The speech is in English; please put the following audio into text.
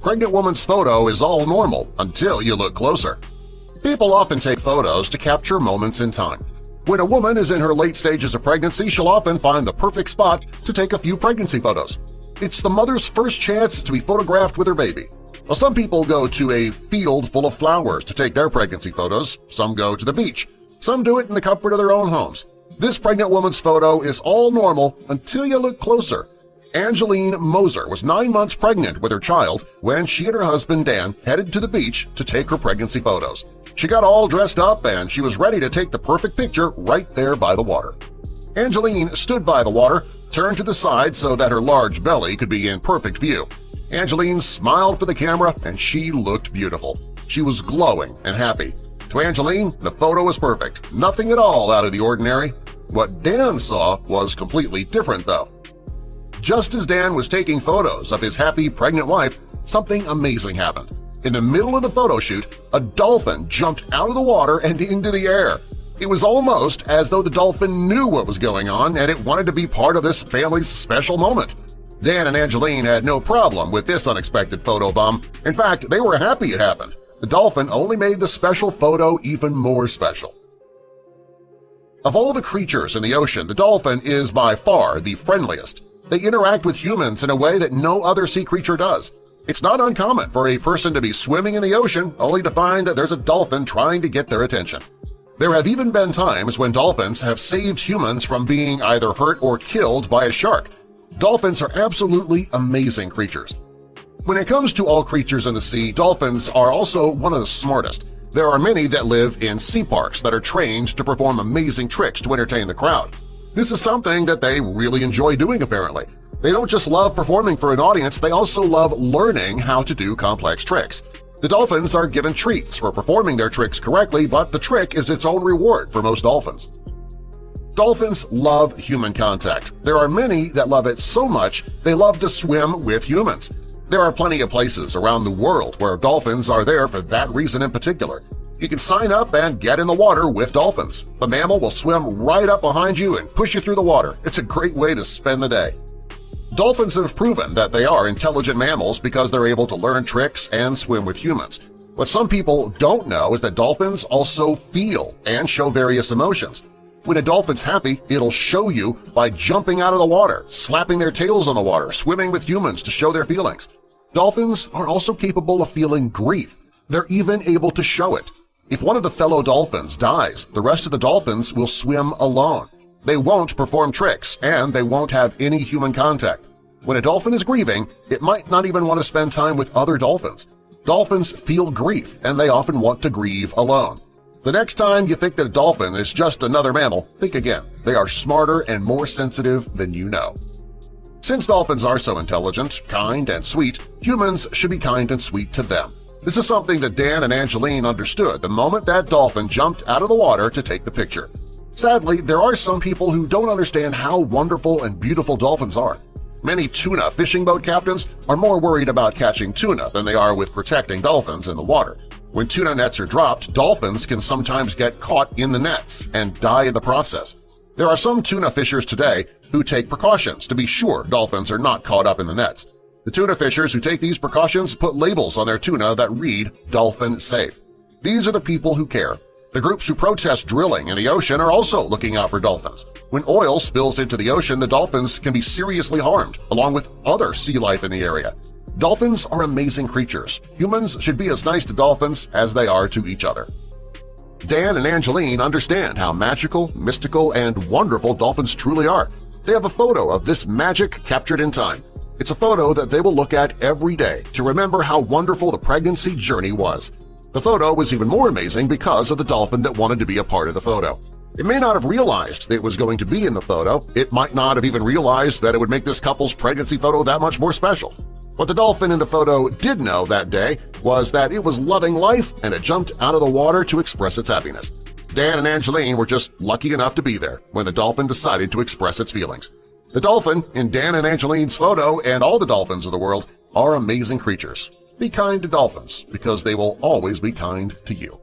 Pregnant woman's photo is all normal until you look closer. People often take photos to capture moments in time. When a woman is in her late stages of pregnancy, she'll often find the perfect spot to take a few pregnancy photos. It's the mother's first chance to be photographed with her baby. Well, some people go to a field full of flowers to take their pregnancy photos, some go to the beach, some do it in the comfort of their own homes. This pregnant woman's photo is all normal until you look closer. Angeline Moser was nine months pregnant with her child when she and her husband Dan headed to the beach to take her pregnancy photos. She got all dressed up and she was ready to take the perfect picture right there by the water. Angeline stood by the water, turned to the side so that her large belly could be in perfect view. Angeline smiled for the camera and she looked beautiful. She was glowing and happy. To Angeline, the photo was perfect, nothing at all out of the ordinary. What Dan saw was completely different, though. Just as Dan was taking photos of his happy pregnant wife, something amazing happened. In the middle of the photo shoot, a dolphin jumped out of the water and into the air. It was almost as though the dolphin knew what was going on and it wanted to be part of this family's special moment. Dan and Angeline had no problem with this unexpected photo bomb. In fact, they were happy it happened. The dolphin only made the special photo even more special. Of all the creatures in the ocean, the dolphin is by far the friendliest. They interact with humans in a way that no other sea creature does. It's not uncommon for a person to be swimming in the ocean only to find that there's a dolphin trying to get their attention. There have even been times when dolphins have saved humans from being either hurt or killed by a shark. Dolphins are absolutely amazing creatures. When it comes to all creatures in the sea, dolphins are also one of the smartest. There are many that live in sea parks that are trained to perform amazing tricks to entertain the crowd. This is something that they really enjoy doing apparently. They don't just love performing for an audience, they also love learning how to do complex tricks. The dolphins are given treats for performing their tricks correctly, but the trick is its own reward for most dolphins. Dolphins love human contact. There are many that love it so much they love to swim with humans. There are plenty of places around the world where dolphins are there for that reason in particular. You can sign up and get in the water with dolphins. The mammal will swim right up behind you and push you through the water. It's a great way to spend the day. Dolphins have proven that they are intelligent mammals because they're able to learn tricks and swim with humans. What some people don't know is that dolphins also feel and show various emotions. When a dolphin's happy, it'll show you by jumping out of the water, slapping their tails on the water, swimming with humans to show their feelings. Dolphins are also capable of feeling grief. They're even able to show it. If one of the fellow dolphins dies, the rest of the dolphins will swim alone. They won't perform tricks, and they won't have any human contact. When a dolphin is grieving, it might not even want to spend time with other dolphins. Dolphins feel grief, and they often want to grieve alone. The next time you think that a dolphin is just another mammal, think again. They are smarter and more sensitive than you know. Since dolphins are so intelligent, kind, and sweet, humans should be kind and sweet to them. This is something that Dan and Angeline understood the moment that dolphin jumped out of the water to take the picture. Sadly, there are some people who don't understand how wonderful and beautiful dolphins are. Many tuna fishing boat captains are more worried about catching tuna than they are with protecting dolphins in the water. When tuna nets are dropped, dolphins can sometimes get caught in the nets and die in the process. There are some tuna fishers today who take precautions to be sure dolphins are not caught up in the nets. The tuna fishers who take these precautions put labels on their tuna that read Dolphin Safe. These are the people who care. The groups who protest drilling in the ocean are also looking out for dolphins. When oil spills into the ocean, the dolphins can be seriously harmed, along with other sea life in the area. Dolphins are amazing creatures. Humans should be as nice to dolphins as they are to each other. Dan and Angeline understand how magical, mystical, and wonderful dolphins truly are. They have a photo of this magic captured in time. It's a photo that they will look at every day to remember how wonderful the pregnancy journey was. The photo was even more amazing because of the dolphin that wanted to be a part of the photo. It may not have realized it was going to be in the photo, it might not have even realized that it would make this couple's pregnancy photo that much more special. What the dolphin in the photo did know that day was that it was loving life and it jumped out of the water to express its happiness. Dan and Angeline were just lucky enough to be there when the dolphin decided to express its feelings. The dolphin in Dan and Angeline's photo and all the dolphins of the world are amazing creatures. Be kind to dolphins because they will always be kind to you.